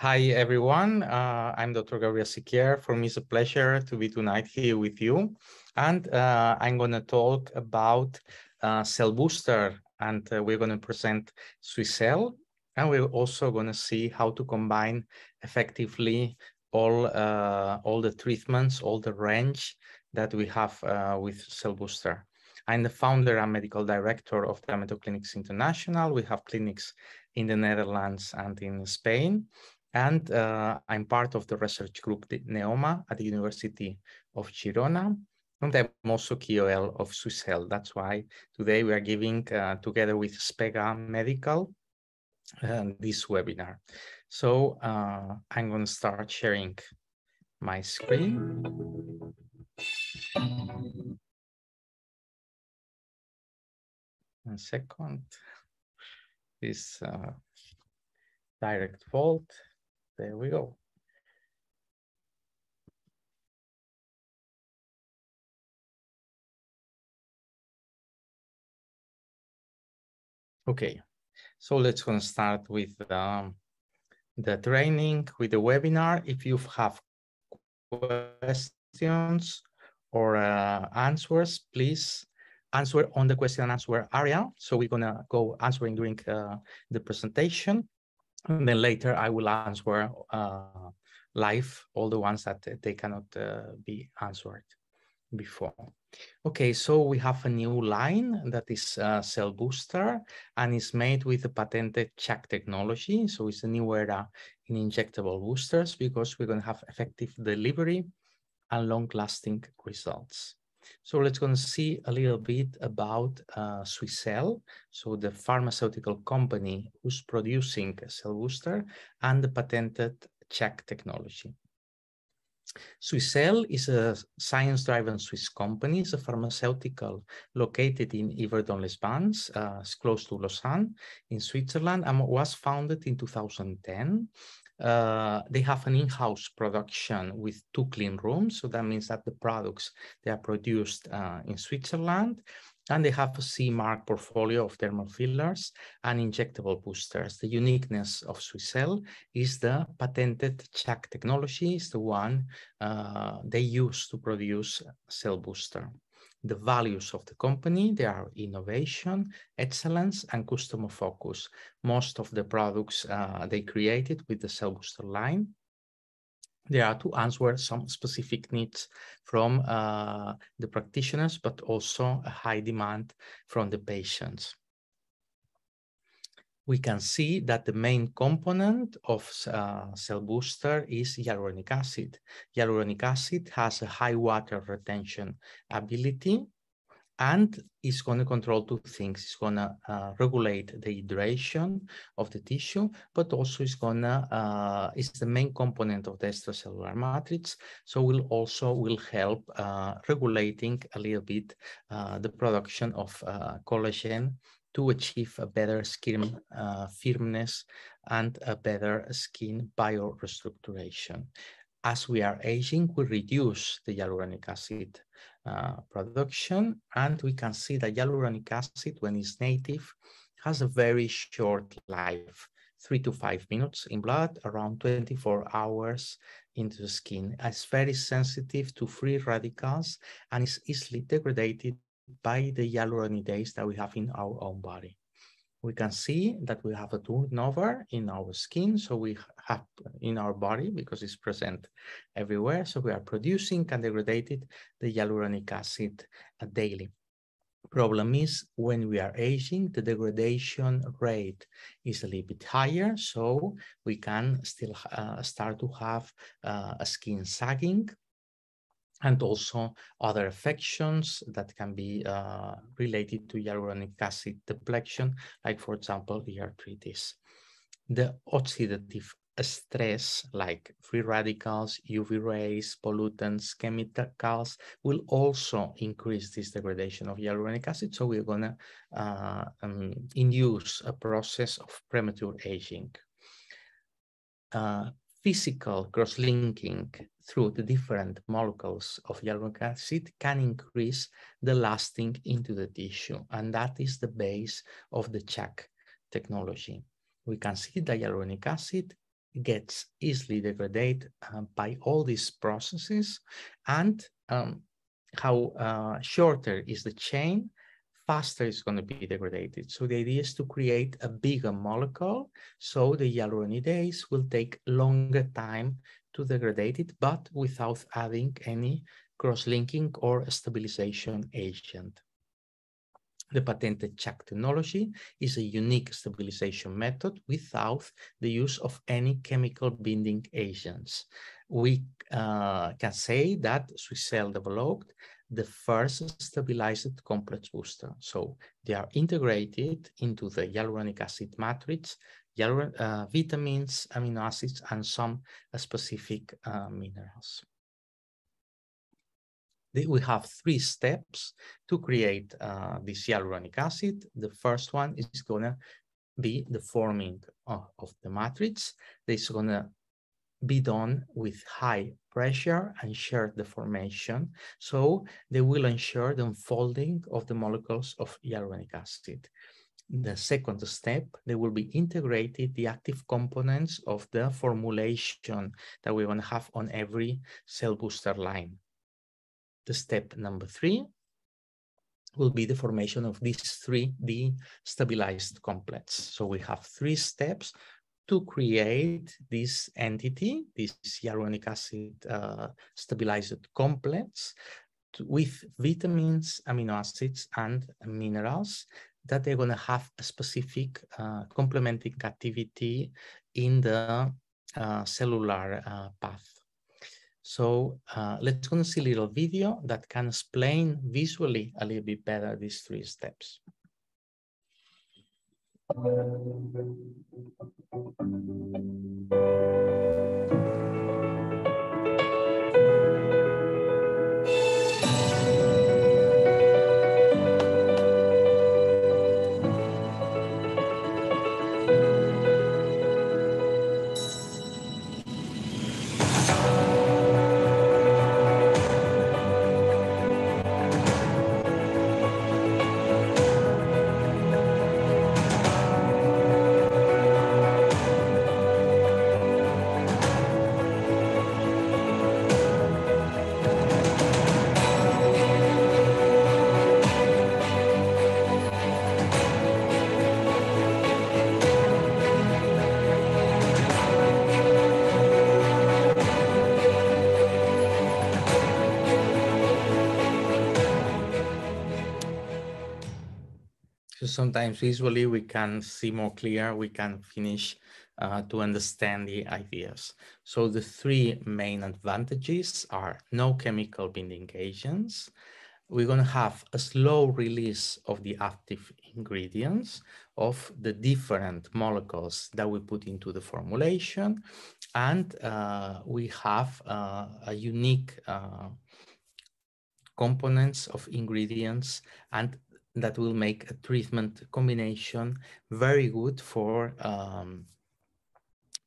Hi, everyone. Uh, I'm Dr. Gabriel Siquier. For me, it's a pleasure to be tonight here with you. And uh, I'm going to talk about uh, Cell Booster, and uh, we're going to present Suisselle. And we're also going to see how to combine effectively all, uh, all the treatments, all the range that we have uh, with Cell Booster. I'm the founder and medical director of Dermatoclinics International. We have clinics in the Netherlands and in Spain. And uh, I'm part of the research group the NEOMA at the University of Girona. And I'm also KOL of Suisselle. That's why today we are giving, uh, together with Spega Medical, uh, this webinar. So uh, I'm going to start sharing my screen. Second. This uh, direct fault. There we go. Okay, so let's gonna start with um, the training, with the webinar. If you have questions or uh, answers, please answer on the question and answer area. So we're gonna go answering during uh, the presentation. And then later I will answer uh, live all the ones that they cannot uh, be answered before. Okay, so we have a new line that is uh, Cell Booster and is made with the patented CHAC technology. So it's a new era in injectable boosters because we're going to have effective delivery and long-lasting results. So let's go and see a little bit about uh, Suisselle, so the pharmaceutical company who's producing cell booster and the patented CHAC technology. Suisselle is a science-driven Swiss company. It's a pharmaceutical located in Yverdon-les-Bains, uh, close to Lausanne in Switzerland, and was founded in 2010 uh, they have an in-house production with two clean rooms. So that means that the products, they are produced uh, in Switzerland and they have a CE mark portfolio of dermal fillers and injectable boosters. The uniqueness of Suisselle is the patented CHAC technology is the one uh, they use to produce cell booster the values of the company. They are innovation, excellence, and customer focus. Most of the products uh, they created with the Cell Booster line they are to answer some specific needs from uh, the practitioners, but also a high demand from the patients we can see that the main component of uh, cell booster is hyaluronic acid. Hyaluronic acid has a high water retention ability and it's going to control two things. It's going to uh, regulate the hydration of the tissue, but also it's going to, uh, it's the main component of the extracellular matrix. So will also will help uh, regulating a little bit uh, the production of uh, collagen to achieve a better skin uh, firmness and a better skin biorestructuration. As we are aging, we reduce the hyaluronic acid uh, production, and we can see that hyaluronic acid, when it's native, has a very short life, three to five minutes in blood, around 24 hours into the skin. It's very sensitive to free radicals and is easily degraded by the hyaluronidase that we have in our own body. We can see that we have a turnover in our skin, so we have in our body because it's present everywhere. So we are producing and degraded the hyaluronic acid daily. Problem is when we are aging, the degradation rate is a little bit higher, so we can still uh, start to have uh, a skin sagging and also other affections that can be uh, related to hyaluronic acid depletion, like for example, the arthritis. The oxidative stress like free radicals, UV rays, pollutants, chemicals will also increase this degradation of hyaluronic acid. So we're gonna uh, um, induce a process of premature aging. Uh, physical cross-linking through the different molecules of hyaluronic acid can increase the lasting into the tissue. And that is the base of the CHAC technology. We can see that hyaluronic acid gets easily degraded uh, by all these processes and um, how uh, shorter is the chain, faster it's going to be degraded. So the idea is to create a bigger molecule so the hyaluronidase will take longer time to degrade it, but without adding any cross-linking or stabilization agent. The patented CHAC technology is a unique stabilization method without the use of any chemical binding agents. We uh, can say that Suisselle developed the first stabilized complex booster. So they are integrated into the hyaluronic acid matrix, uh, vitamins, amino acids, and some specific uh, minerals we have three steps to create uh, this hyaluronic acid. The first one is going to be the forming of, of the matrix. Is going to be done with high pressure and shear deformation. So they will ensure the unfolding of the molecules of hyaluronic acid. The second step, they will be integrated the active components of the formulation that we want to have on every cell booster line. The step number three will be the formation of these 3D stabilized complex. So we have three steps to create this entity, this hyaluronic acid uh, stabilized complex with vitamins, amino acids, and minerals that they're going to have a specific uh, complementing activity in the uh, cellular uh, path. So uh, let's go and see a little video that can explain visually a little bit better these three steps. Thank you. Sometimes visually we can see more clear, we can finish uh, to understand the ideas. So the three main advantages are no chemical binding agents. We're going to have a slow release of the active ingredients of the different molecules that we put into the formulation. And uh, we have uh, a unique uh, components of ingredients and that will make a treatment combination very good for um,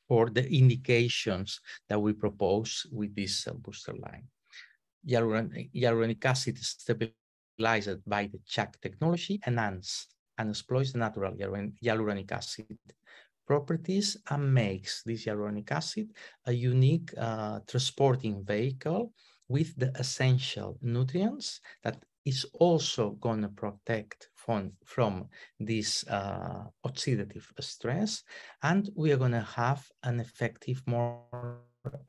for the indications that we propose with this cell booster line. Hyaluronic acid is stabilized by the CHAC technology enhance and exploits the natural hyaluronic acid properties and makes this hyaluronic acid a unique uh, transporting vehicle with the essential nutrients that is also going to protect from, from this uh, oxidative stress, and we are going to have an effective, more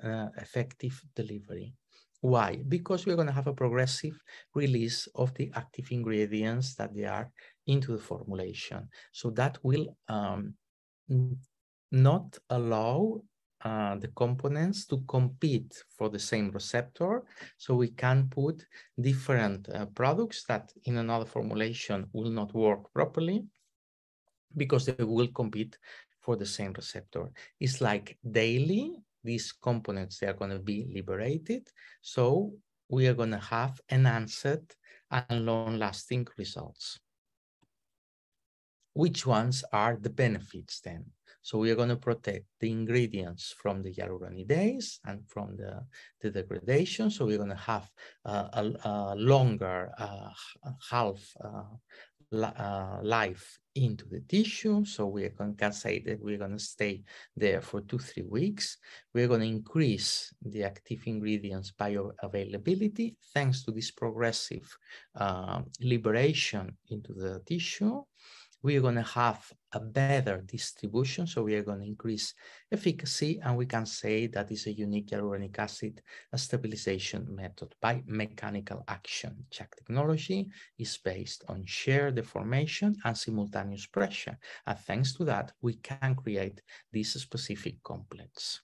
uh, effective delivery. Why? Because we're going to have a progressive release of the active ingredients that they are into the formulation. So that will um, not allow uh, the components to compete for the same receptor. So we can put different uh, products that in another formulation will not work properly because they will compete for the same receptor. It's like daily, these components, they are going to be liberated. So we are going to have enhanced and long-lasting results. Which ones are the benefits then? So we are going to protect the ingredients from the hyaluronidase and from the, the degradation. So we're going to have uh, a, a, longer uh, half uh, uh, life into the tissue. So we can say that we're going to stay there for two, three weeks. We're going to increase the active ingredients bioavailability thanks to this progressive uh, liberation into the tissue we are going to have a better distribution. So we are going to increase efficacy and we can say that is a unique hyaluronic acid stabilization method by mechanical action. CHAC technology is based on shear deformation and simultaneous pressure. And thanks to that, we can create this specific complex.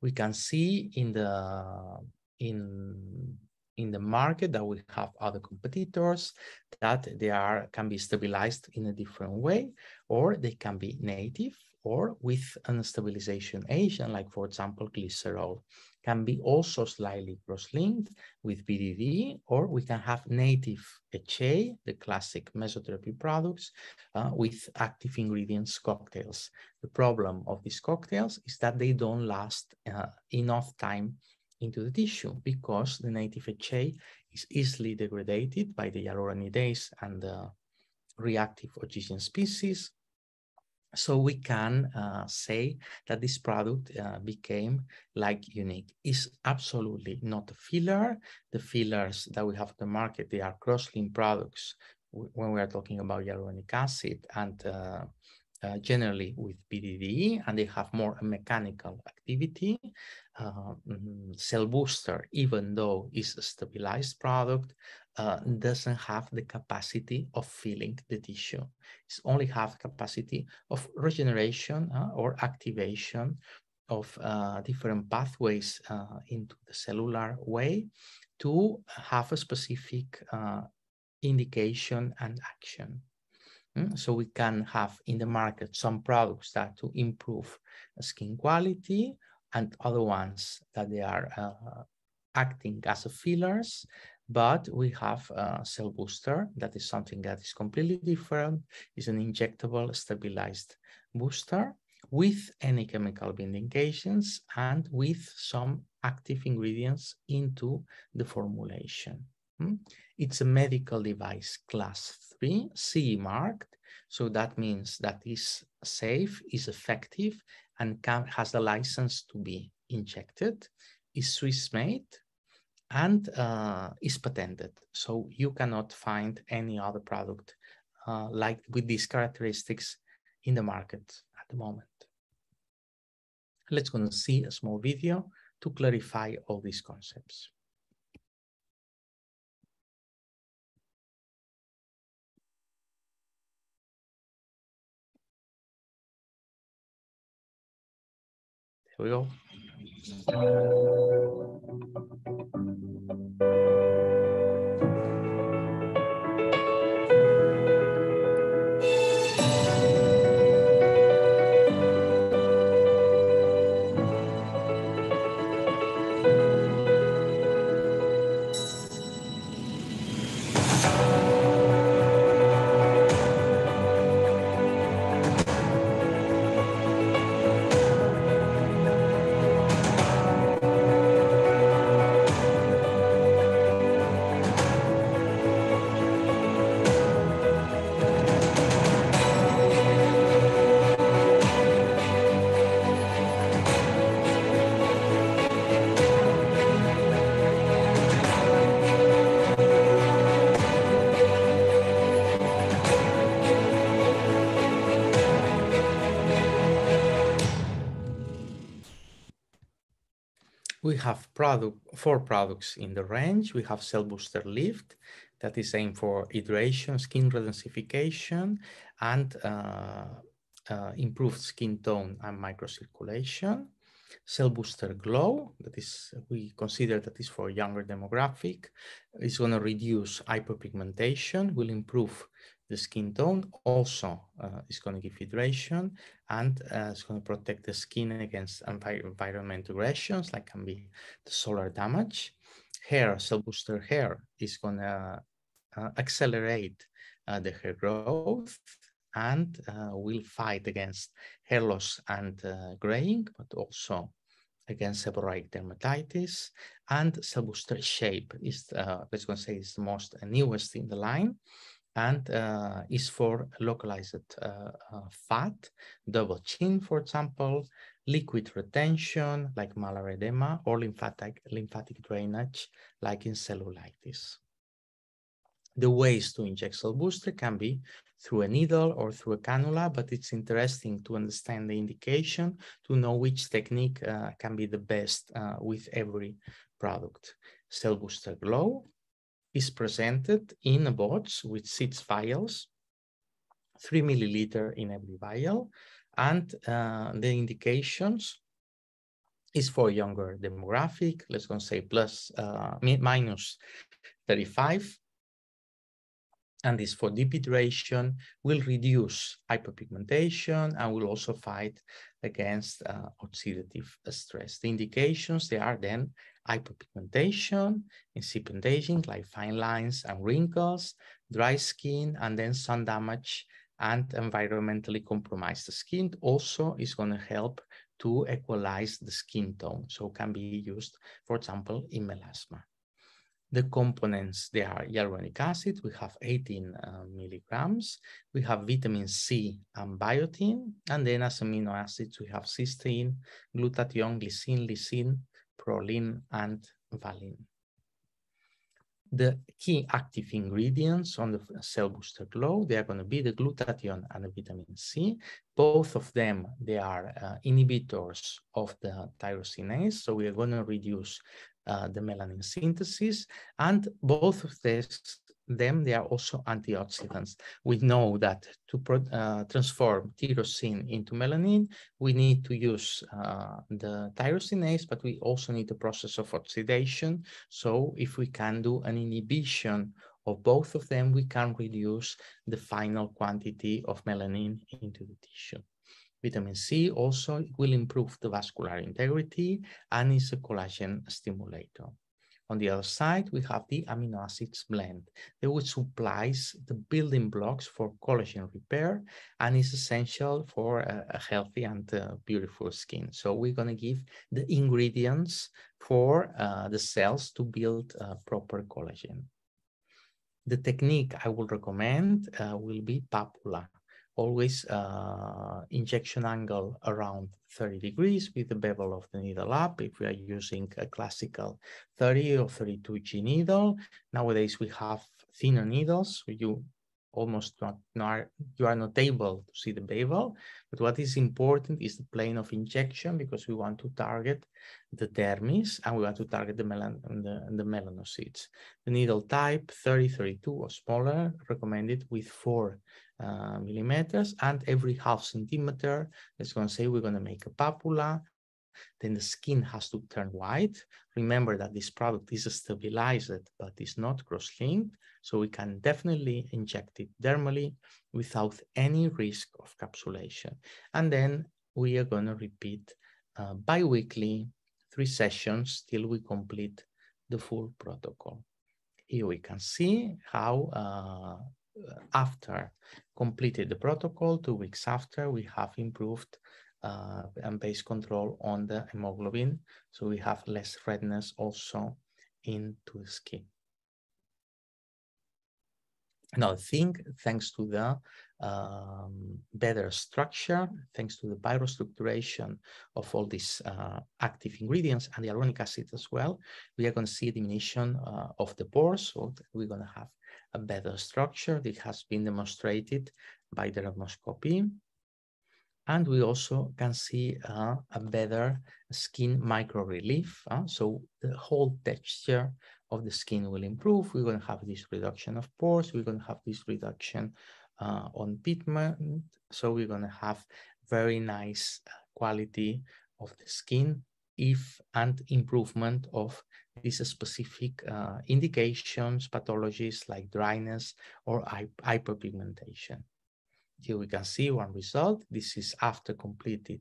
We can see in the in in the market that we have other competitors that they are can be stabilized in a different way or they can be native or with an stabilization agent like for example glycerol can be also slightly cross-linked with BDD or we can have native HA, the classic mesotherapy products uh, with active ingredients cocktails. The problem of these cocktails is that they don't last uh, enough time into the tissue because the native HA is easily degraded by the hyaluronidase and the reactive oxygen species. So we can uh, say that this product uh, became like unique. Is absolutely not a filler. The fillers that we have on the market, they are cross-linked products when we are talking about hyaluronic acid and uh, uh, generally with BDD, and they have more mechanical activity. Uh, mm, cell booster, even though it's a stabilized product, uh, doesn't have the capacity of filling the tissue. It's only have capacity of regeneration uh, or activation of uh, different pathways uh, into the cellular way to have a specific indication and action. Mm, so we can have in the market some products that to improve skin quality and other ones that they are uh, acting as fillers, but we have a cell booster that is something that is completely different. It's an injectable stabilized booster with any chemical binding agents and with some active ingredients into the formulation. Hmm? It's a medical device class 3, CE marked. So that means that is safe, is effective, and can, has the license to be injected, is Swiss made, and uh, is patented. So you cannot find any other product uh, like with these characteristics in the market at the moment. Let's go and see a small video to clarify all these concepts. Here we go. Product four products in the range. We have Cell Booster Lift that is aimed for hydration, skin redensification, and uh, uh, improved skin tone and microcirculation. Cell Booster Glow, that is, we consider that is for younger demographic. It's going to reduce hyperpigmentation, will improve the skin tone also uh, is going to give hydration and uh, it's going to protect the skin against envi environmental aggressions like can be the solar damage. Hair, cell booster hair is going to uh, accelerate uh, the hair growth and uh, will fight against hair loss and uh, graying, but also against seborrheic dermatitis. And cell booster shape is, let's go say, is the most newest in the line and uh, is for localized uh, uh, fat, double chin, for example, liquid retention like malar edema or lymphatic, lymphatic drainage like in cellulitis. The ways to inject cell booster can be through a needle or through a cannula, but it's interesting to understand the indication to know which technique uh, can be the best uh, with every product. Cell Booster Glow is presented in a box with six vials, three milliliter in every vial, and uh, the indications is for younger demographic, let's go say plus uh, minus 35, and this for deep hydration will reduce hyperpigmentation and will also fight against uh, oxidative stress. The indications, they are then hyperpigmentation, incipient aging like fine lines and wrinkles, dry skin, and then sun damage and environmentally compromised skin also is going to help to equalize the skin tone. So can be used, for example, in melasma. The components, they are hyaluronic acid. We have 18 uh, milligrams. We have vitamin C and biotin. And then as amino acids, we have cysteine, glutathione, glycine, lysine, proline, and valine. The key active ingredients on the cell booster glow, they are going to be the glutathione and the vitamin C. Both of them, they are uh, inhibitors of the tyrosinase. So we are going to reduce uh, the melanin synthesis. And both of these, them, they are also antioxidants. We know that to uh, transform tyrosine into melanin, we need to use uh, the tyrosinase, but we also need the process of oxidation. So if we can do an inhibition of both of them, we can reduce the final quantity of melanin into the tissue. Vitamin C also will improve the vascular integrity and is a collagen stimulator. On the other side, we have the amino acids blend, which supplies the building blocks for collagen repair and is essential for a, healthy and uh, beautiful skin. So we're going to give the ingredients for uh, the cells to build uh, proper collagen. The technique I will recommend uh, will be papula always uh, injection angle around 30 degrees with the bevel of the needle up if we are using a classical 30 or 32 G needle. Nowadays we have thinner needles, so you almost not, not you are not able to see the bevel. But what is important is the plane of injection because we want to target the dermis and we want to target the, melan the, the melanocytes. The needle type 30, 32 or smaller recommended with four uh, millimeters and every half centimeter, let's go and say we're going to make a papula, then the skin has to turn white. Remember that this product is stabilized, but is not cross-linked. So we can definitely inject it dermally without any risk of capsulation. And then we are going to repeat uh, bi-weekly three sessions till we complete the full protocol. Here we can see how uh, after completed the protocol, two weeks after, we have improved uh, and base control on the hemoglobin. So we have less redness also into the skin. Now, I think thanks to the um, better structure, thanks to the biostructuration of all these uh, active ingredients and the hyaluronic acid as well, we are going to see a diminution uh, of the pores. So we're going to have a better structure. This has been demonstrated by the dermoscopy. And we also can see uh, a better skin micro relief. Uh, so the whole texture of the skin will improve. We're going to have this reduction of pores. We're going to have this reduction uh, on pigment. So we're going to have very nice uh, quality of the skin if and improvement of these specific uh, indications, pathologies like dryness or hyperpigmentation. Here we can see one result. This is after completed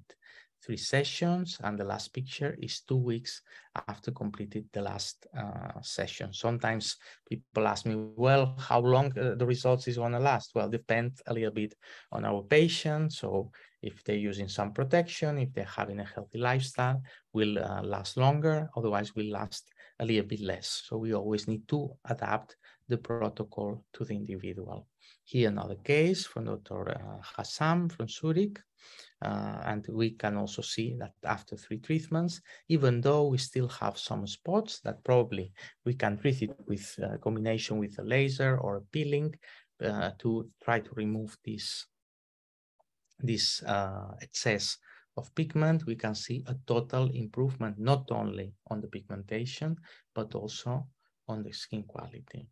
three sessions and the last picture is two weeks after completed the last uh, session. Sometimes people ask me, well, how long uh, the results is gonna last? Well, depends a little bit on our patient. So if they're using some protection, if they're having a healthy lifestyle, will uh, last longer. Otherwise will last a little bit less. So we always need to adapt the protocol to the individual. Here another case from Dr. Uh, Hassam from Zurich. Uh, and we can also see that after three treatments, even though we still have some spots that probably we can treat it with a combination with a laser or a peeling uh, to try to remove this, this uh, excess of pigment, we can see a total improvement, not only on the pigmentation, but also on the skin quality.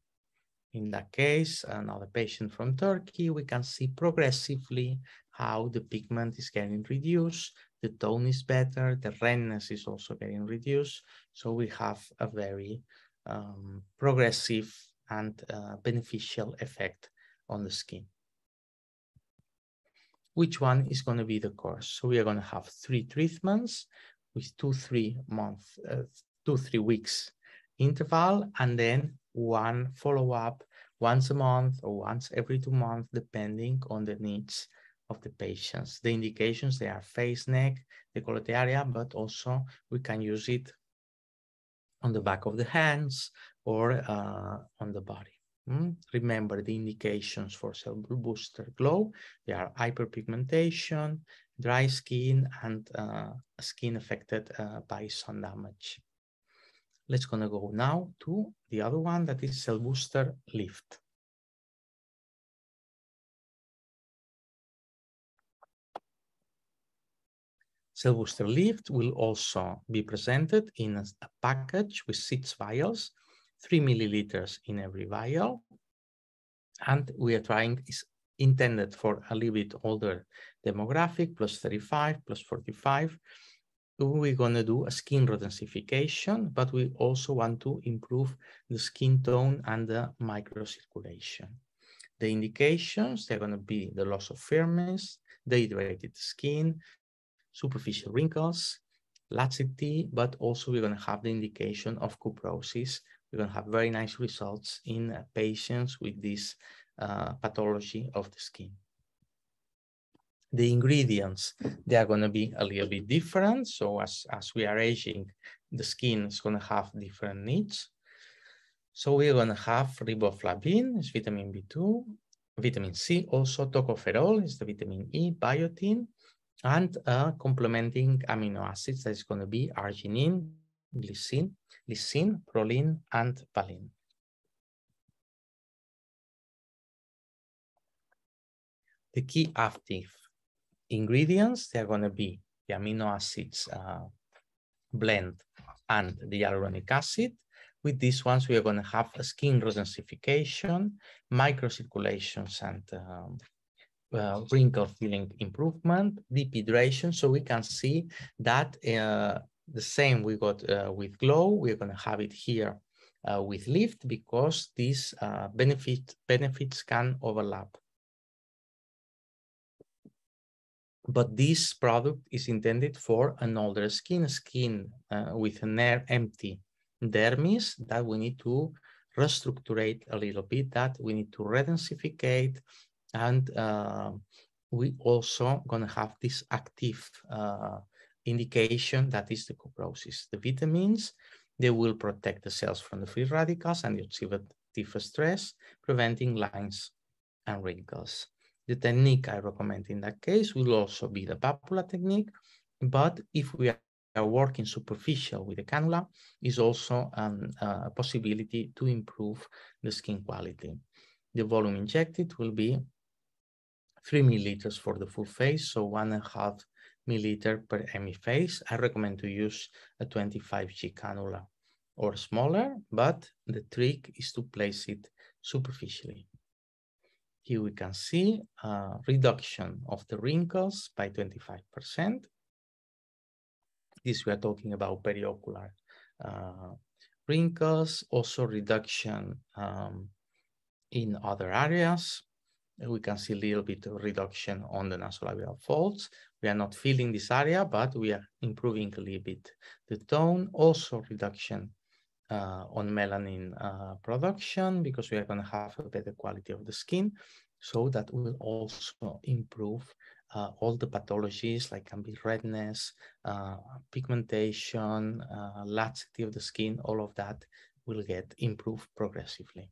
In that case, another patient from Turkey, we can see progressively how the pigment is getting reduced, the tone is better, the redness is also getting reduced. So we have a very um, progressive and uh, beneficial effect on the skin which one is going to be the course. So we are going to have three treatments with two, three month, uh, two, three weeks interval, and then one follow-up once a month or once every two months, depending on the needs of the patients. The indications, they are face, neck, decollete area, but also we can use it on the back of the hands or uh, on the body. Mm? Remember the indications for cell booster glow. They are hyperpigmentation, dry skin, and uh, skin affected uh, by sun damage. Let's gonna go now to the other one that is cell booster lift. Cell booster lift will also be presented in a, a package with six vials three milliliters in every vial. And we are trying, is intended for a little bit older demographic, plus 35, plus 45. We're gonna do a skin redensification, but we also want to improve the skin tone and the microcirculation. The indications, they're gonna be the loss of firmness, dehydrated skin, superficial wrinkles, laxity, but also we're gonna have the indication of cuprosis we're going to have very nice results in uh, patients with this uh, pathology of the skin. The ingredients, they are going to be a little bit different. So as, as we are aging, the skin is going to have different needs. So we're going to have riboflavin, is vitamin B2, vitamin C, also tocopherol is the vitamin E, biotin, and uh, complementing amino acids that is going to be arginine, glycine, lysine, proline, and valine. The key active ingredients, they're going to be the amino acids uh, blend and the hyaluronic acid. With these ones, we are going to have a skin redensification, microcirculations, and um, uh, wrinkle filling improvement, deep hydration. So we can see that uh, the same we got uh, with glow. We're going to have it here uh, with lift because these uh, benefit, benefits can overlap. But this product is intended for an older skin, skin uh, with an empty dermis that we need to restructurate a little bit, that we need to redensificate, and uh, we also gonna have this active uh, indication that is the cuprosis. The vitamins, they will protect the cells from the free radicals and the oxidative stress, preventing lines and wrinkles. The technique I recommend in that case will also be the papula technique, but if we are working superficial with the cannula, is also um, a possibility to improve the skin quality. The volume injected will be three milliliters for the full face, so one and a half milliliter per hemiface. I recommend to use a 25G cannula or smaller, but the trick is to place it superficially. Here we can see a reduction of the wrinkles by 25%. This we are talking about periocular uh, wrinkles, also reduction um, in other areas. We can see a little bit of reduction on the nasolabial folds. We are not filling this area, but we are improving a little bit the tone, also reduction uh, on melanin uh, production because we are going to have a better quality of the skin. So that will also improve uh, all the pathologies like can be redness, uh, pigmentation, uh, laxity of the skin, all of that will get improved progressively.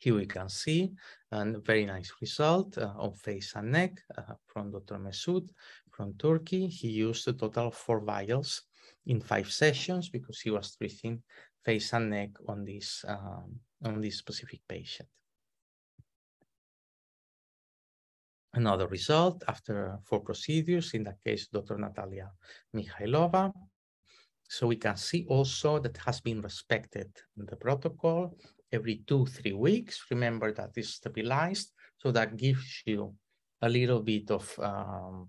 Here we can see a very nice result uh, on face and neck uh, from Dr. Mesut from Turkey. He used a total of four vials in five sessions because he was treating face and neck on this, um, on this specific patient. Another result after four procedures, in that case, Dr. Natalia Mikhailova. So we can see also that has been respected the protocol every two, three weeks. Remember that is stabilized. So that gives you a little bit of um,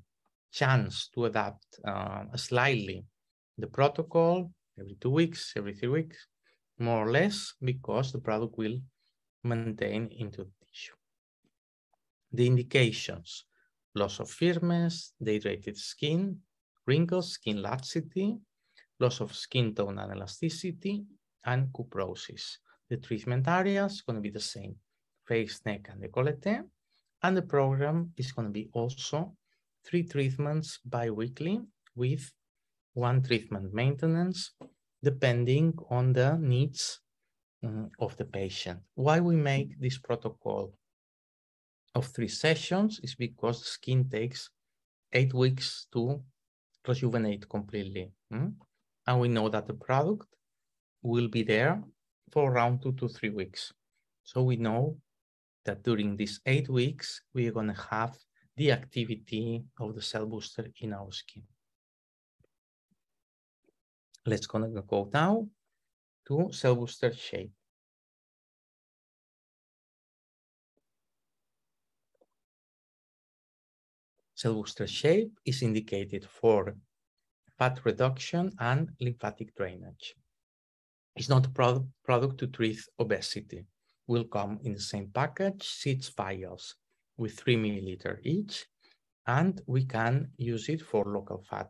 chance to adapt uh, slightly the protocol every two weeks, every three weeks, more or less, because the product will maintain into the tissue. The indications, loss of firmness, dehydrated skin, wrinkles, skin laxity, loss of skin tone and elasticity, and cuprosis. The treatment areas going to be the same, face, neck, and décolleté. And the program is going to be also three treatments bi-weekly with one treatment maintenance, depending on the needs um, of the patient. Why we make this protocol of three sessions is because the skin takes eight weeks to rejuvenate completely. Mm? And we know that the product will be there for around two to three weeks. So we know that during these eight weeks, we're going to have the activity of the cell booster in our skin. Let's gonna go now to cell booster shape. Cell booster shape is indicated for fat reduction and lymphatic drainage. It's not a product, product to treat obesity. Will come in the same package, six vials with three milliliter each, and we can use it for local fat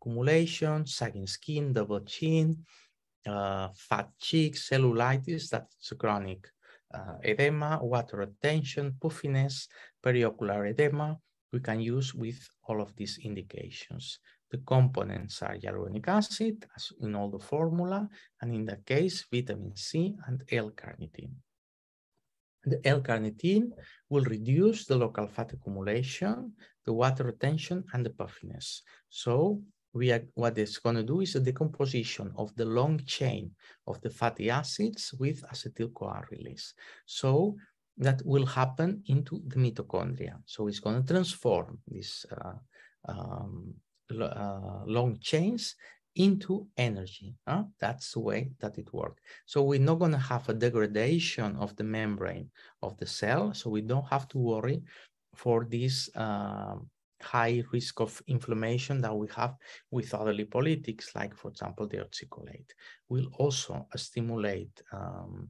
accumulation, sagging skin, double chin, uh, fat cheeks, cellulitis, that's chronic uh, edema, water retention, puffiness, periocular edema, we can use with all of these indications. The components are hyaluronic acid, as in all the formula, and in that case, vitamin C and L-carnitine. The L-carnitine will reduce the local fat accumulation, the water retention, and the puffiness. So we are, what it's going to do is a decomposition of the long chain of the fatty acids with acetyl-CoA release. So that will happen into the mitochondria. So it's going to transform this uh, um, uh, long chains into energy. Huh? That's the way that it works. So we're not going to have a degradation of the membrane of the cell. So we don't have to worry for this uh, high risk of inflammation that we have with other lipolytics, like, for example, the oxycolate. Will also stimulate um,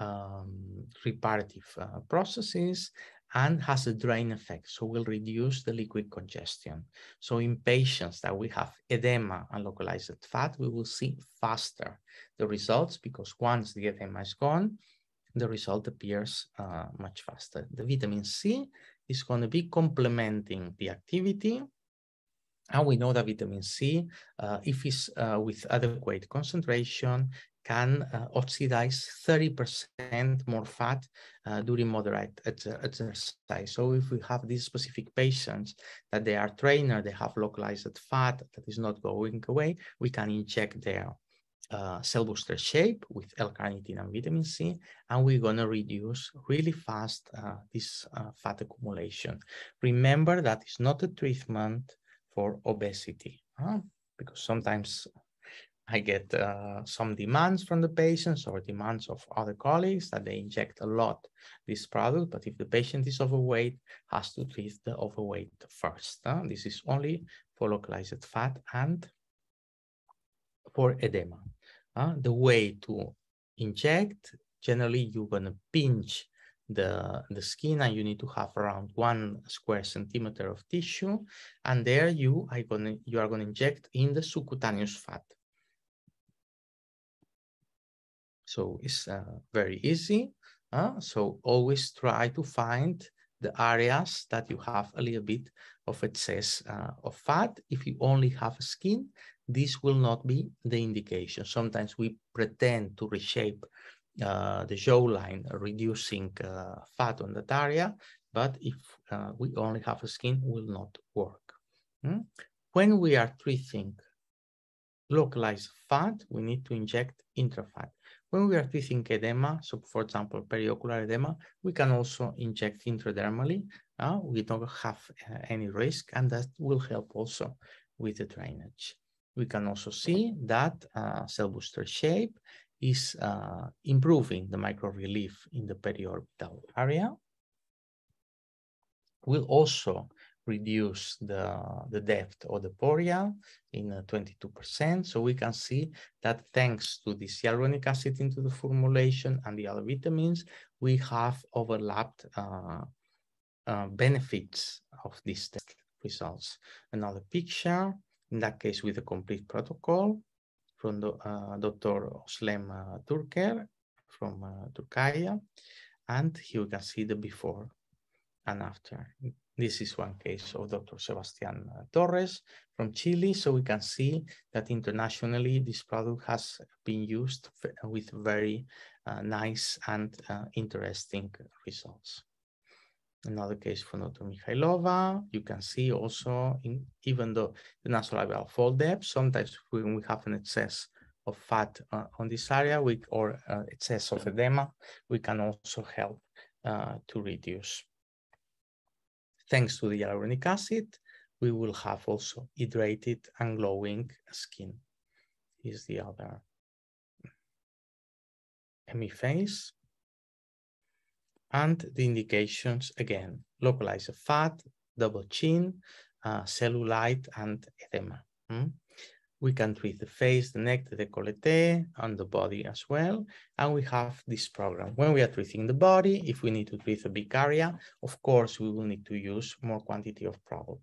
um, reparative uh, processes and has a drain effect, so will reduce the liquid congestion. So in patients that we have edema and localized fat, we will see faster the results because once the edema is gone, the result appears uh, much faster. The vitamin C is going to be complementing the activity and we know that vitamin C, uh, if it's uh, with adequate concentration, can uh, oxidize 30% more fat uh, during moderate exercise. So if we have these specific patients that they are trainer, they have localized fat that is not going away, we can inject their uh, cell booster shape with L-carnitine and vitamin C, and we're gonna reduce really fast uh, this uh, fat accumulation. Remember that it's not a treatment for obesity, huh? because sometimes I get uh, some demands from the patients or demands of other colleagues that they inject a lot this product, but if the patient is overweight, has to treat the overweight first. Huh? This is only for localized fat and for edema. The way to inject, generally you're gonna pinch the, the skin and you need to have around one square centimeter of tissue. And there you are gonna, you are gonna inject in the subcutaneous fat. So it's uh, very easy. Uh, so always try to find the areas that you have a little bit of excess uh, of fat. If you only have skin, this will not be the indication. Sometimes we pretend to reshape uh, the jawline, reducing uh, fat on that area. But if uh, we only have a skin, will not work. Hmm? When we are treating localized fat, we need to inject intrafat. When we are treating edema, so for example, periocular edema, we can also inject intradermally. Uh, we don't have uh, any risk, and that will help also with the drainage. We can also see that uh, cell booster shape is uh, improving the micro relief in the periorbital area. We'll also reduce the, the depth of the poria in 22%. So we can see that thanks to this hyaluronic acid into the formulation and the other vitamins, we have overlapped uh, uh, benefits of these test results. Another picture, in that case with a complete protocol from the, uh, Dr. Özlem uh, Turker from uh. And here we can see the before and after. This is one case of Dr. Sebastian uh, Torres from Chile. So we can see that internationally, this product has been used with very uh, nice and uh, interesting results. Another case for Dr. Mikhailova, you can see also, in, even though the nasolabial fold depth, sometimes when we have an excess of fat uh, on this area we, or uh, excess of edema, we can also help uh, to reduce Thanks to the hyaluronic acid, we will have also hydrated and glowing skin. Is the other hemiface. And the indications again, localized fat, double chin, uh, cellulite, and edema. Mm? We can treat the face, the neck, the décolleté, and the body as well. And we have this program. When we are treating the body, if we need to treat a big area, of course, we will need to use more quantity of product.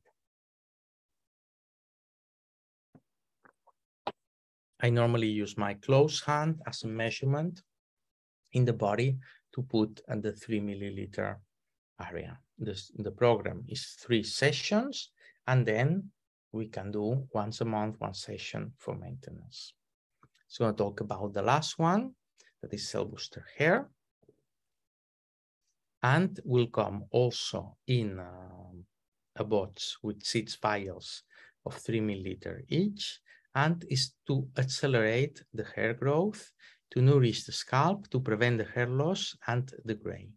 I normally use my closed hand as a measurement in the body to put at the three milliliter area. This, the program is three sessions, and then we can do once a month, one session for maintenance. So I'll talk about the last one, that is cell booster hair. And will come also in uh, a box with six vials of three milliliter each, and is to accelerate the hair growth, to nourish the scalp, to prevent the hair loss and the gray.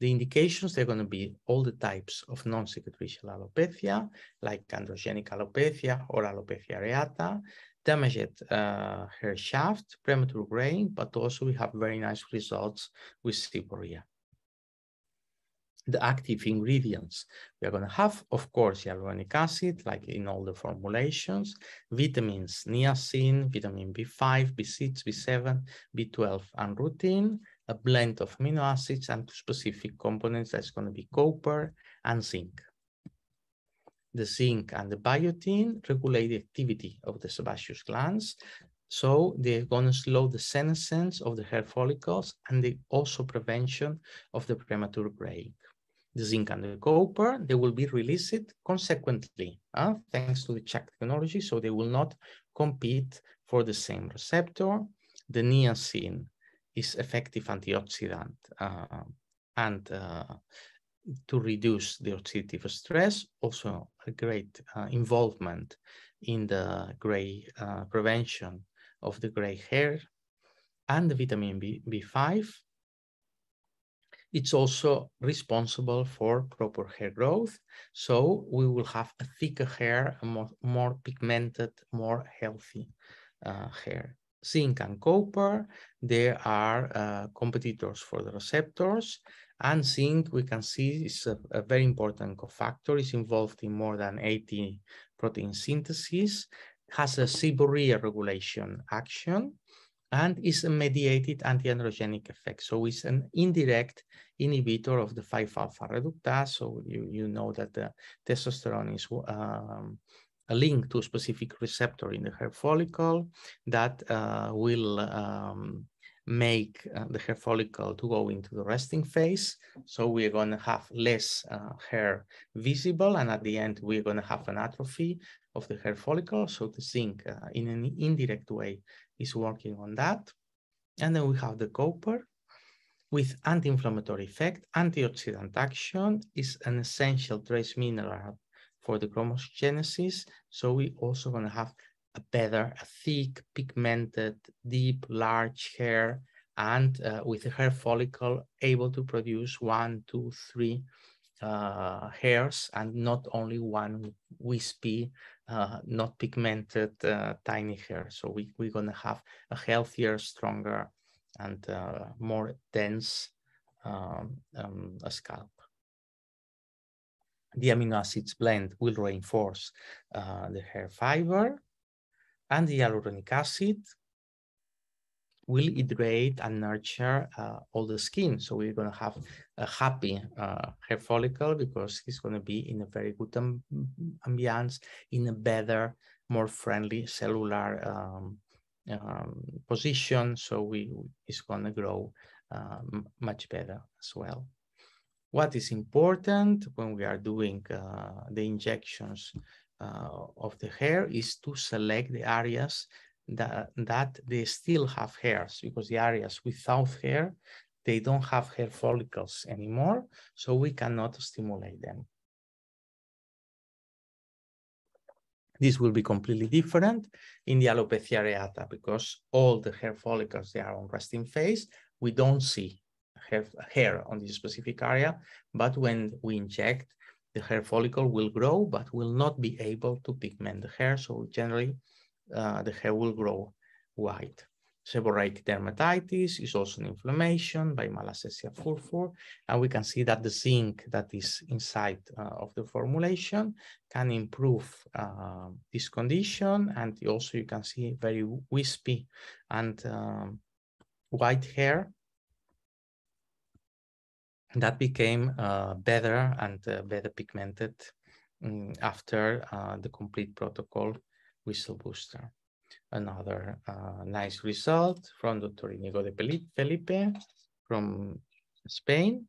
The indications, they're going to be all the types of non-cicatricial alopecia, like androgenic alopecia or alopecia areata, damaged uh, hair shaft, premature graying, but also we have very nice results with seborrhea. The active ingredients, we are going to have, of course, hyaluronic acid, like in all the formulations, vitamins, niacin, vitamin B5, B6, B7, B12, and rutin, a blend of amino acids and two specific components that's going to be copper and zinc. The zinc and the biotin regulate the activity of the sebaceous glands. So they're going to slow the senescence of the hair follicles and the also prevention of the premature graying. The zinc and the copper, they will be released consequently, uh, thanks to the CHAC technology. So they will not compete for the same receptor. The niacin is effective antioxidant uh, and uh, to reduce the oxidative stress, also a great uh, involvement in the gray uh, prevention of the gray hair and the vitamin B, B5. It's also responsible for proper hair growth. So we will have a thicker hair, a more, more pigmented, more healthy uh, hair zinc and copper, they are uh, competitors for the receptors. And zinc, we can see, is a, a, very important cofactor, is involved in more than 80 protein synthesis, has a seborrhea regulation action, and is a mediated anti-androgenic effect. So it's an indirect inhibitor of the 5-alpha reductase. So you, you know that the testosterone is um, a link to a specific receptor in the hair follicle that uh, will um, make uh, the hair follicle to go into the resting phase. So we're going to have less uh, hair visible, and at the end, we're going to have an atrophy of the hair follicle. So the zinc, uh, in an indirect way, is working on that. And then we have the copper with anti-inflammatory effect. Antioxidant action is an essential trace mineral for the chromogenesis. So we also gonna have a better, a thick, pigmented, deep, large hair, and uh, with hair follicle able to produce one, two, three uh, hairs, and not only one wispy, uh, not pigmented, uh, tiny hair. So we, we're gonna have a healthier, stronger, and uh, more dense um, um, scalp. The amino acids blend will reinforce uh, the hair fiber and the hyaluronic acid will hydrate and nurture uh, all the skin. So we're going to have a happy uh, hair follicle because it's going to be in a very good um, ambience, in a better, more friendly cellular um, um, position. So we it's going to grow um, much better as well. What is important when we are doing uh, the injections uh, of the hair is to select the areas that, that they still have hairs because the areas without hair, they don't have hair follicles anymore, so we cannot stimulate them. This will be completely different in the alopecia areata because all the hair follicles, they are on resting phase. We don't see hair, hair on this specific area, but when we inject, the hair follicle will grow, but will not be able to pigment the hair. So generally, uh, the hair will grow white. Seborrheic dermatitis is also an inflammation by Malassezia furfur. And we can see that the zinc that is inside uh, of the formulation can improve uh, this condition. And also you can see very wispy and um, white hair that became uh, better and uh, better pigmented um, after uh, the complete protocol with booster. Another nice result from Dr. Inigo de Felipe from Spain.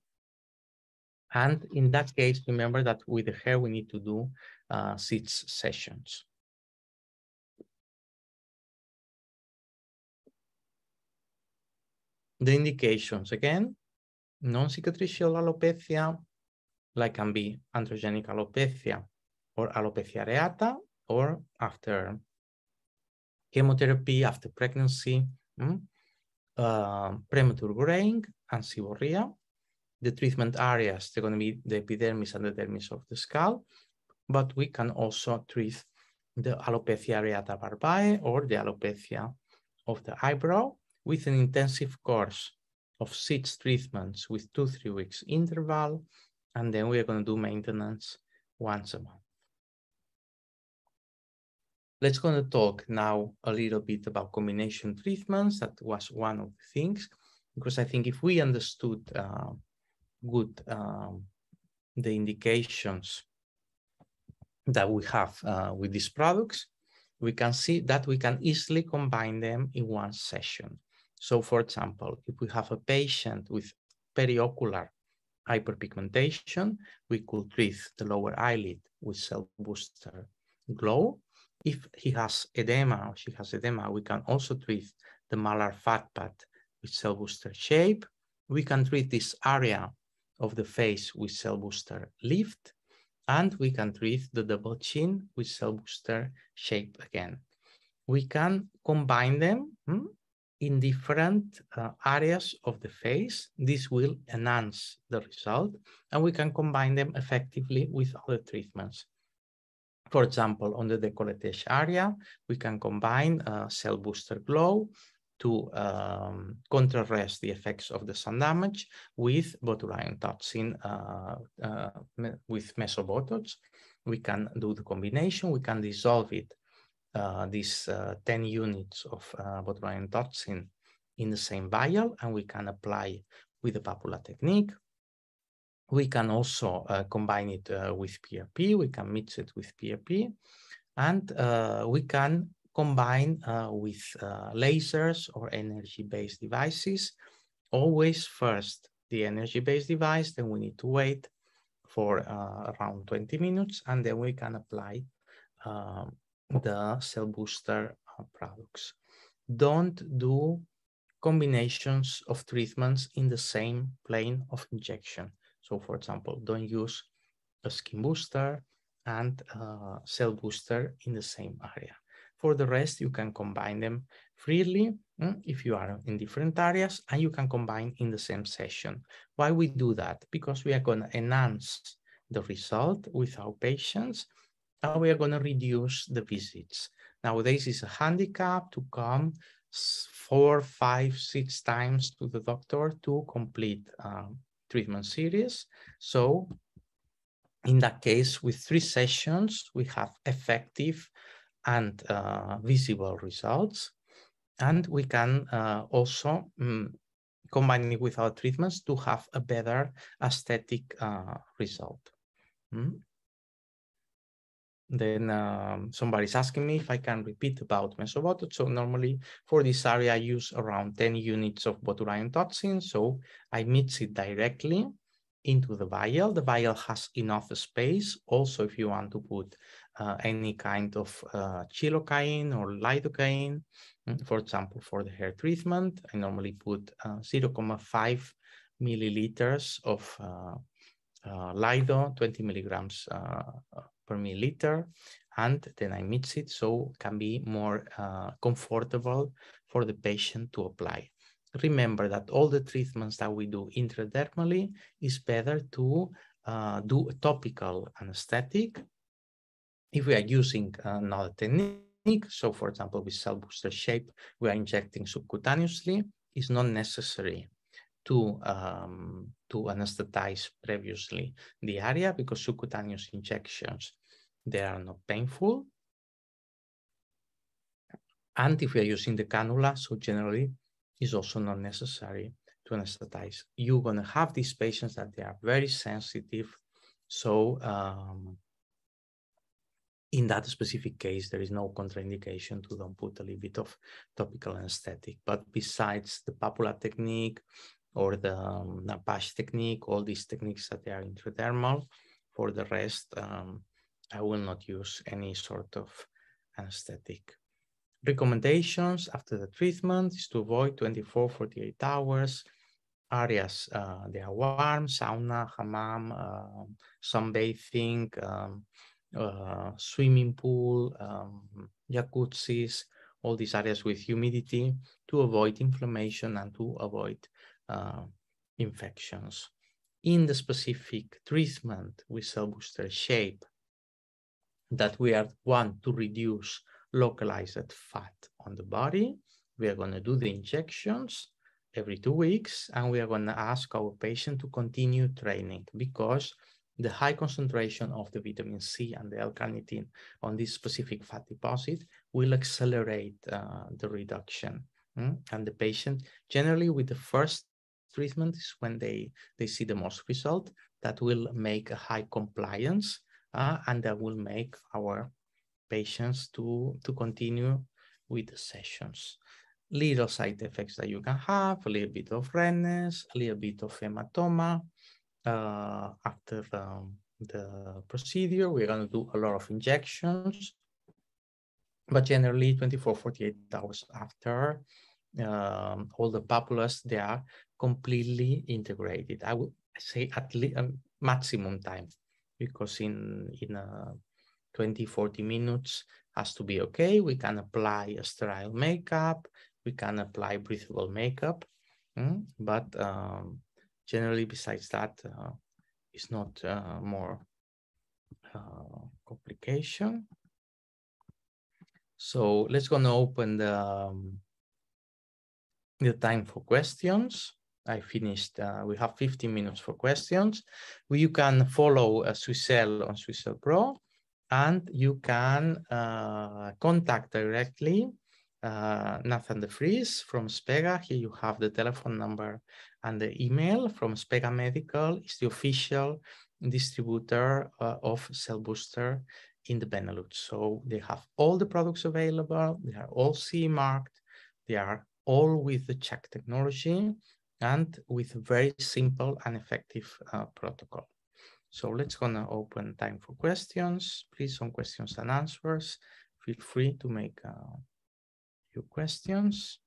And in that case, remember that with the hair, we need to do uh, six sessions. The indications again, non-cicatricial alopecia, like can be androgenic alopecia or alopecia areata, or after chemotherapy, after pregnancy, mm, uh, premature graying, and seborrhea. The treatment areas, they're going to be the epidermis and the dermis of the scalp, but we can also treat the alopecia areata barbae or the alopecia of the eyebrow with an intensive course of six treatments with two, three weeks interval. And then we're going to do maintenance once a month. Let's going to talk now a little bit about combination treatments. That was one of the things, because I think if we understood uh, good um, the indications that we have uh, with these products, we can see that we can easily combine them in one session. So for example, if we have a patient with periocular hyperpigmentation, we could treat the lower eyelid with cell booster glow. If he has edema or she has edema, we can also treat the malar fat pad with cell booster shape. We can treat this area of the face with cell booster lift, and we can treat the double chin with cell booster shape again. We can combine them hmm, in different uh, areas of the face. This will enhance the result and we can combine them effectively with other treatments. For example, on the décolletage area, we can combine uh, cell booster glow to um, the effects of the sun damage with botulinum toxin uh, uh, with mesobotox. We can do the combination, we can dissolve it these uh, 10 units of uh, botulinum toxin in the same vial, and we can apply with the papula technique. We can also uh, combine it uh, with PRP. We can mix it with PRP, and uh, we can combine with lasers or energy-based devices. Always first the energy-based device, then we need to wait for around 20 minutes, and then we can apply um, the cell booster products. Don't do combinations of treatments in the same plane of injection. So for example, don't use a skin booster and a cell booster in the same area. For the rest, you can combine them freely mm, if you are in different areas and you can combine in the same session. Why we do that? Because we are going to enhance the result with our patients and we are going to reduce the visits. Nowadays is a handicap to come four, five, six times to the doctor to complete um, treatment series. So in that case, with three sessions, we have effective and uh, visible results. And we can uh, also um, combine it with our treatments to have a better aesthetic uh, result. Mm Then um, somebody's asking me if I can repeat about mesobotox. So normally for this area, I use around 10 units of botulinum toxin. So I mix it directly into the vial. The vial has enough space. Also, if you want to put uh, any kind of uh, or lidocaine, mm, for example, for the hair treatment, I normally put uh, 0.5 milliliters of uh, uh, lido, 20 milligrams uh, per milliliter, and then I mix it so can be more comfortable for the patient to apply remember that all the treatments that we do intradermally is better to uh, do a topical anesthetic. If we are using another technique, so for example, with cell booster shape, we are injecting subcutaneously, it's not necessary to, um, to anesthetize previously the area because subcutaneous injections, they are not painful. And if we are using the cannula, so generally is also not necessary to anesthetize. You're going to have these patients that they are very sensitive. So um, in that specific case, there is no contraindication to don't put a little bit of topical anesthetic. But besides the Papula technique or the um, nappage technique, all these techniques that they are intradermal, for the rest, um, I will not use any sort of anesthetic. Recommendations after the treatment is to avoid 24, 48 hours. Areas, uh, they are warm, sauna, hammam, uh, sunbathing, um, uh, swimming pool, um, jacuzzis, all these areas with humidity to avoid inflammation and to avoid uh, infections. In the specific treatment with cell booster shape that we are want to reduce localized fat on the body. We are going to do the injections every two weeks, and we are going to ask our patient to continue training because the high concentration of the vitamin C and the L-carnitine on this specific fat deposit will accelerate uh, the reduction. Mm? And the patient, generally with the first treatment is when they, they see the most result that will make a high compliance uh, and that will make our patients to, to continue with the sessions. Little side effects that you can have, a little bit of redness, a little bit of hematoma. Uh, after um, the procedure, we're going to do a lot of injections, but generally 24, 48 hours after, um, all the papulas, they are completely integrated. I would say at least um, maximum time, because in, in a 20, 40 minutes has to be okay. We can apply a sterile makeup. We can apply breathable makeup. Mm? But um, generally, besides that, uh, it's not uh, more uh, complication. So let's gonna open the, um, the time for questions. I finished, uh, we have 15 minutes for questions. You can follow uh, Suisselle on Suisselle Pro and you can uh, contact directly uh, Nathan de Vries from Spega. Here you have the telephone number and the email from Spega Medical. It's the official distributor uh, of Cell Booster in the Benelux. So they have all the products available. They are all CE marked. They are all with the CHAC technology and with very simple and effective uh, protocol. So let's gonna open time for questions. Please, some questions and answers. Feel free to make uh, your questions.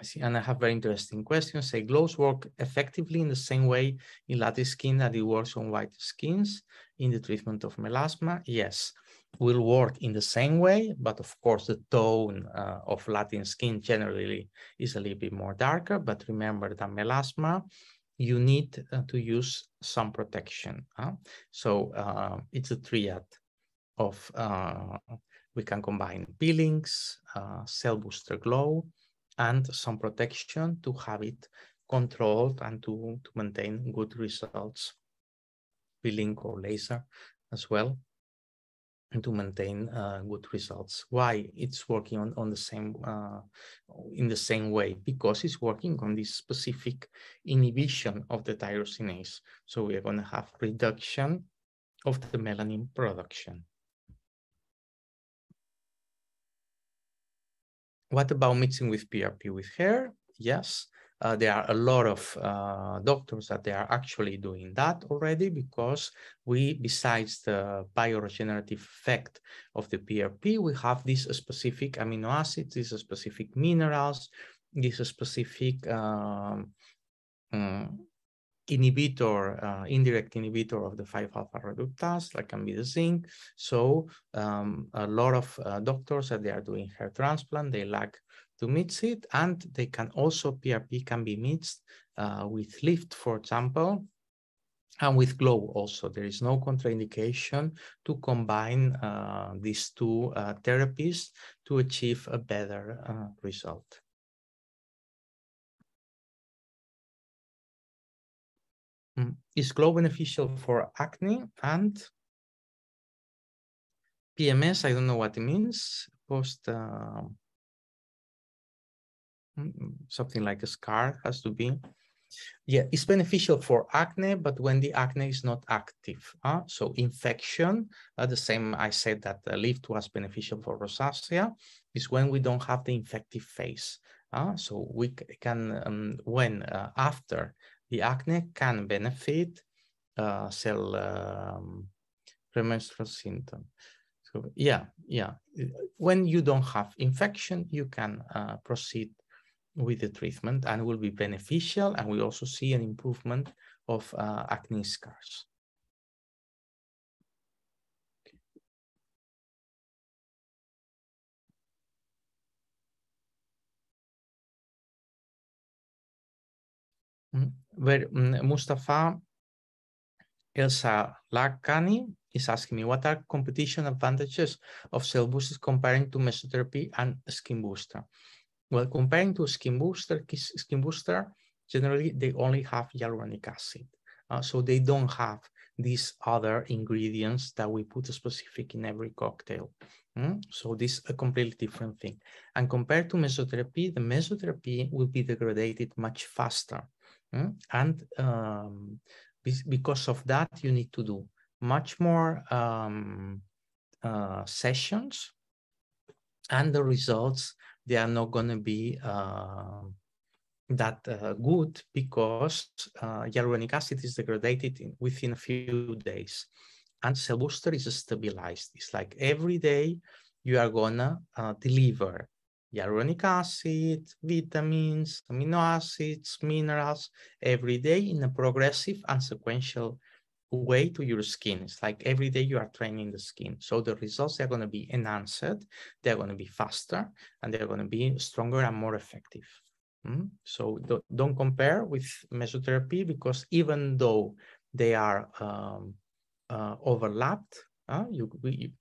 I see, and I have very interesting questions. Say glows work effectively in the same way in lattice skin that it works on white skins in the treatment of melasma. Yes, will work in the same way, but of course the tone uh, of Latin skin generally is a little bit more darker. But remember that melasma, you need uh, to use some protection. Huh? So uh, it's a triad of uh, we can combine peelings, uh, cell booster glow, and some protection to have it controlled and to, to maintain good results. Peeling or laser as well and to maintain uh, good results. Why it's working on, on the same uh, in the same way? Because it's working on this specific inhibition of the tyrosinase. So we are going to have reduction of the melanin production. What about mixing with PRP with hair? Yes, uh, there are a lot of uh, doctors that they are actually doing that already because we, besides the bioregenerative effect of the PRP, we have these specific amino acids, these specific minerals, these specific um, um, inhibitor, uh, indirect inhibitor of the 5-alpha reductase, like can be the zinc. So um, a lot of uh, doctors that they are doing hair transplant, they like to mix it, and they can also, PRP can be mixed uh, with lift, for example, and with glow also. There is no contraindication to combine uh, these two uh, therapies to achieve a better uh, result. Mm. Is glow beneficial for acne and PMS? I don't know what it means. Post mm, something like a scar has to be. Yeah, it's beneficial for acne, but when the acne is not active. Uh, so infection, uh, the same I said that the lift was beneficial for rosacea, is when we don't have the infective phase. Uh, so we can, um, when uh, after the acne can benefit uh, cell um, premenstrual symptom. So yeah, yeah. When you don't have infection, you can uh, proceed with the treatment and will be beneficial. And we also see an improvement of uh, acne scars. Mm, where mm, Mustafa Elsa Lakani is asking me, what are competition advantages of cell boosters comparing to mesotherapy and skin booster? Well, comparing to skin booster, skin booster, generally they only have hyaluronic acid. Uh, so they don't have these other ingredients that we put specific in every cocktail. Mm? So this is a completely different thing. And compared to mesotherapy, the mesotherapy will be degraded much faster. Mm? And um, because of that, you need to do much more um, uh, sessions and the results, they are not going to be uh, that uh, good because uh, hyaluronic acid is degraded in, within a few days and cell booster is stabilized. It's like every day you are gonna uh, deliver hyaluronic acid, vitamins, amino acids, minerals every day in a progressive and sequential way to your skin. It's like every day you are training the skin. So the results are going to be enhanced, they're going to be faster, and they're going to be stronger and more effective. Mm? So don't compare with mesotherapy because even though they are um, uh, overlapped, uh, you, we,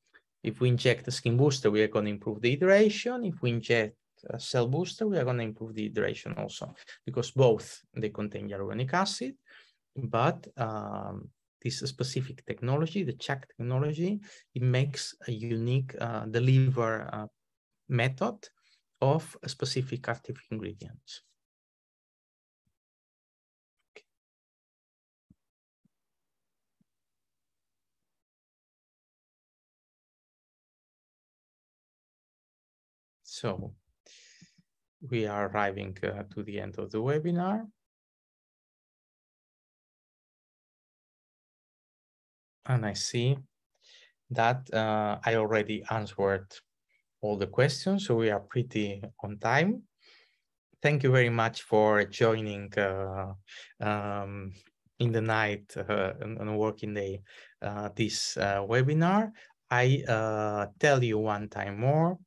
if we inject a skin booster, we are going to improve the hydration. If we inject a cell booster, we are going to improve the hydration also because both they contain hyaluronic acid, but um, this specific technology, the CHAC technology, it makes a unique uh, deliver uh, method of specific active ingredients. So we are arriving uh, to the end of the webinar. And I see that uh, I already answered all the questions, so we are pretty on time. thank you very much for joining uh, um, in the night uh, on a working day uh, this uh, webinar. I uh, tell you one time more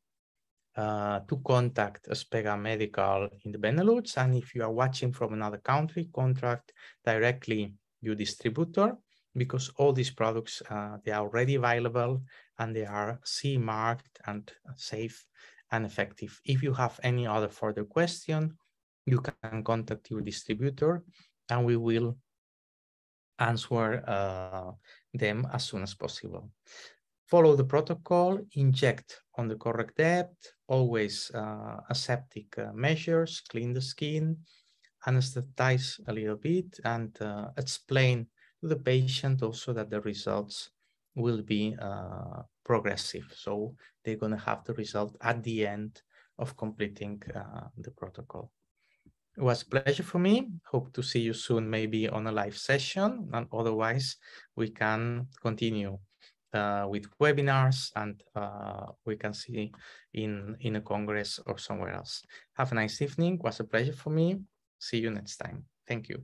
uh, to contact Aspega Medical in the Benelux. And if you are watching from another country, contact directly your distributor because all these products, uh, they are already available and they are CE marked and safe and effective. If you have any other further question, you can contact your distributor and we will answer uh, them as soon as possible. Follow the protocol, inject on the correct depth, always uh, aseptic uh, measures, clean the skin, anesthetize a little bit, and uh, explain to the patient also that the results will be uh, progressive. So they're going to have the result at the end of completing uh, the protocol. It was a pleasure for me. Hope to see you soon, maybe on a live session. And otherwise, we can continue uh, with webinars and uh, we can see in, in a congress or somewhere else. Have a nice evening. It was a pleasure for me. See you next time. Thank you.